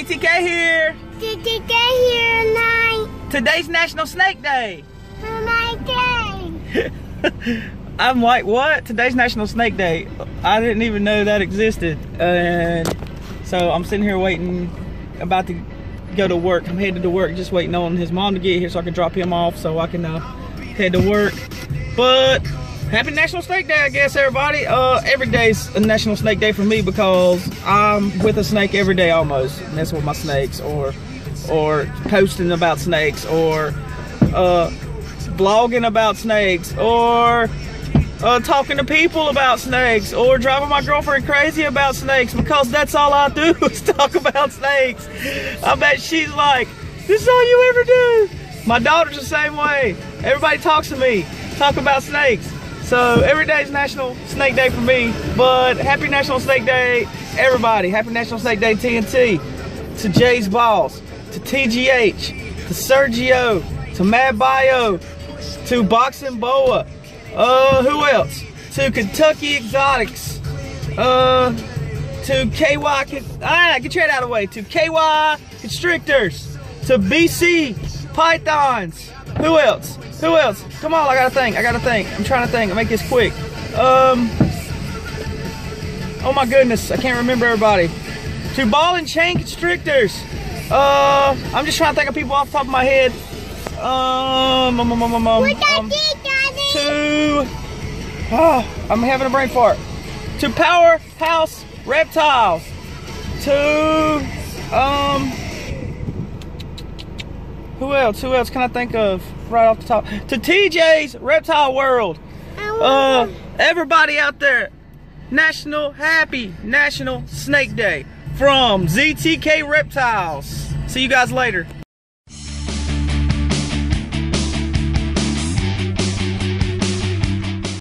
ZTK here. ZTK here tonight. Today's National Snake Day. Day. I'm like, what? Today's National Snake Day. I didn't even know that existed. And so I'm sitting here waiting, about to go to work. I'm headed to work, just waiting on his mom to get here so I can drop him off so I can uh, head to work. But happy National Snake Day, I guess, everybody. Uh, every day's a National Snake Day for me because I'm with a snake every day almost, messing with my snakes or or posting about snakes or uh, blogging about snakes or uh, talking to people about snakes or driving my girlfriend crazy about snakes because that's all I do is talk about snakes. I bet she's like, this is all you ever do. My daughter's the same way. Everybody talks to me, talk about snakes. So every day is National Snake Day for me, but happy National Snake Day, everybody. Happy National Snake Day TNT, to Jay's Balls, to TGH, to Sergio, to Mad Bio, to Boxing Boa, uh, who else? To Kentucky Exotics. Uh, to KY. Ah, get your head out of the way. To KY Constrictors. To BC Pythons. Who else? Who else? Come on, I gotta think. I gotta think. I'm trying to think. I'll make this quick. Um. Oh my goodness, I can't remember everybody. To Ball and Chain Constrictors. Uh, I'm just trying to think of people off the top of my head. Um, um, um, um, um, um, to oh, I'm having a brain fart. To Powerhouse Reptiles. To who else? Who else can I think of right off the top? To TJ's Reptile World. Uh everybody out there. National Happy National Snake Day from ZTK Reptiles. See you guys later.